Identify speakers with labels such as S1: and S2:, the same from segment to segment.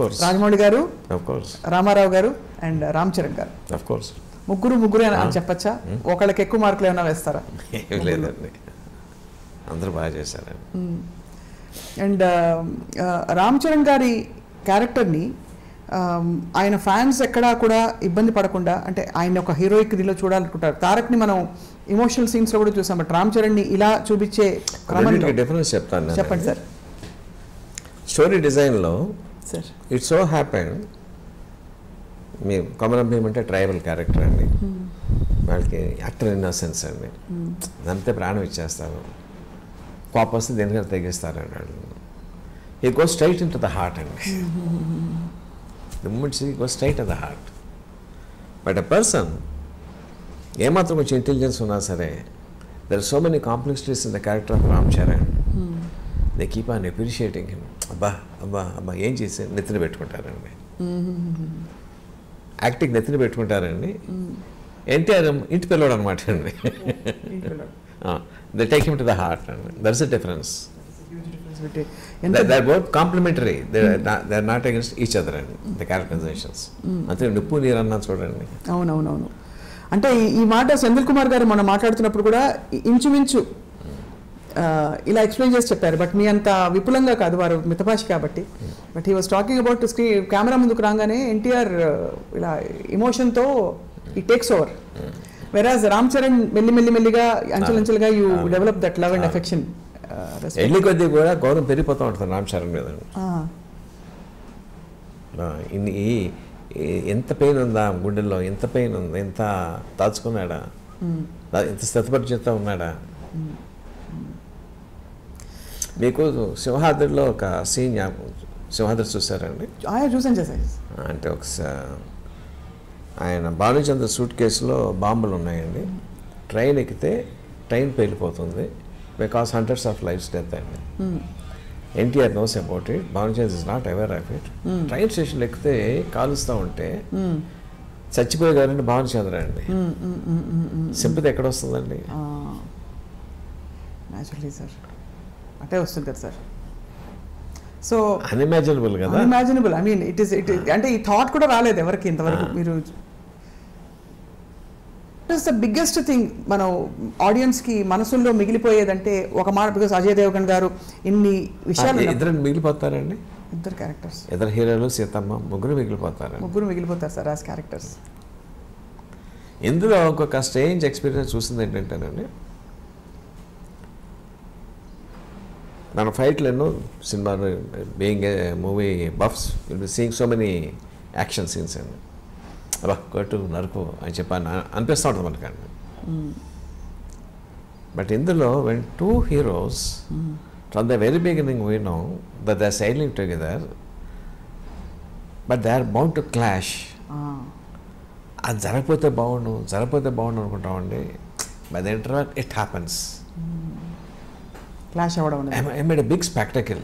S1: Course
S2: Rajamouli గారు
S1: of course
S2: Ramarao గారు and Ram Charan గారు.
S1: ఆఫ్ కోర్స్
S2: ముగ్గురు ముగ్గురు అని చెప్పచ్చా? ఒకళ్ళకి ఎక్కువ మార్కులు ఏమైనా వేస్తారా?
S1: ఏం లేదండి. అందరూ బాగా చేశారండి.
S2: అండ్ రామ్ చరణ్ గారి క్యారెక్టర్ని ఆయన ఫ్యాన్స్ ఎక్కడా కూడా ఇబ్బంది పడకుండా అంటే ఆయన ఒక హీరోయిక్ దీనిలో చూడాలనుకుంటారు. తారక్ని మనం ఇమోషనల్ సీన్స్లో కూడా చూసాం బట్ రామ్ చరణ్ని ఇలా చూపించే
S1: డిఫరెన్స్ చెప్తాను.
S2: చెప్పండి సార్
S1: స్టోరీ డిజైన్లో ఇట్ సో హ్యాపెన్ మీ కొమరం భీమ్ అంటే ట్రైబల్ క్యారెక్టర్ అండి. వాళ్ళకి యాక్టర్ ఇన్నోసెన్స్ అండి. అంతే ప్రాణం ఇచ్చేస్తారు. కోపం వస్తే దేనికైనా తెగిస్తారండి వాళ్ళు. ఈ go straight into the heart అండి the moments go straight the heart but a person ఏమాత్రం కొంచెం ఇంటెలిజెన్స్ ఉన్నా సరే there so many complexities in the character of Ram Charan they keep on appreciating him అబ్బా అబ్బా అబ్బా ఏం చేసి నెత్తిన పెట్టుకుంటారండి. యాక్టింగ్ నెత్తిన పెట్టుకుంటారండి. ఎన్టీఆర్ ఇంటి పిల్లవాడు అనమాట అండి. They take him to the heart అండి. That's the difference there both complementary they are not against each other అండి ద క్యారెక్టరైజేషన్స్ అంతే నిప్పు నీరు అన్నా చూడండి.
S2: అవునవునవును. అంటే ఈ- మాట సెంధిల్ కుమార్ గారు మనం మాట్లాడుతున్నప్పుడు కూడా ఇంచుమించు ఇలా ఎక్స్ప్లెయిన్ చేసి చెప్పారు. బట్ మీ అంత విపులంగా కాదు వారు మితభాష కాబట్టి. But he was talking about screen camera ముందుకు రాగానే ఎన్టీఆర్ ఇలా ఎమోషన్తో ఈ టేక్స్ ఓవర్ వెరాజ్ రామ్ చరణ్ మెల్లి మెల్లి మెల్లిగా అంచెలంచెలుగా you develop that love and affection
S1: ఎల్లి కొద్దీ కూడా గౌరవం పెరిగిపోతూ ఉంటుంది రామ్ చరణ్ మీద. ఈ- ఎంత పెయిన్ ఉందా గుండెల్లో? ఎంత పెయిన్ ఉంది? ఎంత దాచుకున్నాడా? ఎంత స్థితపరిచేత ఉన్నాడా? మీకు సింహాద్రిలో ఒక సీన్ సింహాద్రి చూసారండి?
S2: ఆయా చూసాను
S1: అంటే ఒక స- ఆయన భానుచంద్ర సూట్ కేసులో బాంబులు ఉన్నాయండి. ట్రైన్ ఎక్కితే train పేలిపోతుంది. Because hundreds of lives death అండి. NTR knows about it. Bhanuchandra is not aware of it. Train స్టేషన్లో ఎక్కితే కాలుస్తూ ఉంటే చచ్చిపోయే గారండి భానుచంద్ర అండి. సింపతి ఎక్కడ వస్తుందండి?
S2: సార్. అటే వస్తుంది కదా సార్. సో
S1: అన్ఇమాజినబుల్ కదా?
S2: Unimaginable I mean it is it అంటే ఈ థాట్ కూడా రాలేదు ఎవరికి ఇంతవరకు మీరు. ఇస్ ద బిగ్గెస్ట్ థింగ్ మనం ఆడియన్స్కి మనసుల్లో మిగిలిపోయేదంటే ఒక మాట బికాస్ అజయ్ దేవగన్ గారు ఇన్ని విషయాలు
S1: ఇద్దరు మిగిలిపోతారండి?
S2: ఇద్దరు క్యారెక్టర్స్
S1: ఇద్దరు హీరోలు సీతమ్మ ముగ్గురు మిగిలిపోతారండి.
S2: ముగ్గురు మిగిలిపోతారు సార్ యాజ్ క్యారెక్టర్స్
S1: ఇందులో ఇంకొక స్ట్రేంజ్ ఎక్స్పీరియన్స్ చూసింది ఏంటంటేనండి ఫైట్లు ఎన్నో cinema being a movie buffs will be seeing so many action scenes అండి అబ్బా కొట్టు నరుకు అని చెప్పి అని అనిపిస్తూ ఉంటుంది మనకండి బట్ ఇందులో when two heroes from the very beginning we know that they are sailing together but they are bound to clash అది జరగపోతే బాగుండు జరగపోతే బాగుండు అనుకుంటామండి by the interval it happens
S2: clash అవ్వడం
S1: ఐ మేడ్ బిగ్ స్పెక్టకిల్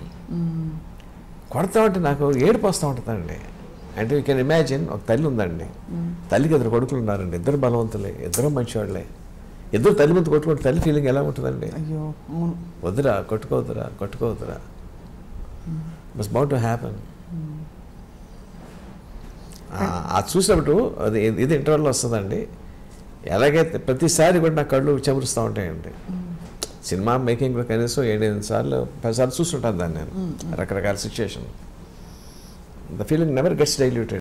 S1: కొడతా ఉంటే నాకు ఏడుపు వస్తూ ఉంటుందండి. అంటే యూ కెన్ ఇమాజిన్ ఒక తల్లి ఉందండి. తల్లికి ఇద్దరు కొడుకులు ఉన్నారండి. ఇద్దరు బలవంతులే ఇద్దరు మంచివాళ్ళే ఇద్దరు తల్లి ముందు కొట్టుకుంటే తల్లి ఫీలింగ్ ఎలా ఉంటుందండి?
S2: అయ్యో
S1: వద్దురా కొట్టుకోవద్దురా కొట్టుకోవద్దురా. బస్ బౌట్ టు హ్యాపన్ అది చూసినప్పుడు అది ఇది ఇంటర్వెల్లో వస్తుందండి. ఎలాగైతే ప్రతిసారి కూడా నా కళ్ళు చెమరుస్తూ ఉంటాయండి. సినిమా మేకింగ్లో కనీసం ఏడెనిమిది సార్లు పది సార్లు చూస్తుంటాను దాన్ని నేను. రకరకాల situation the feeling never gets diluted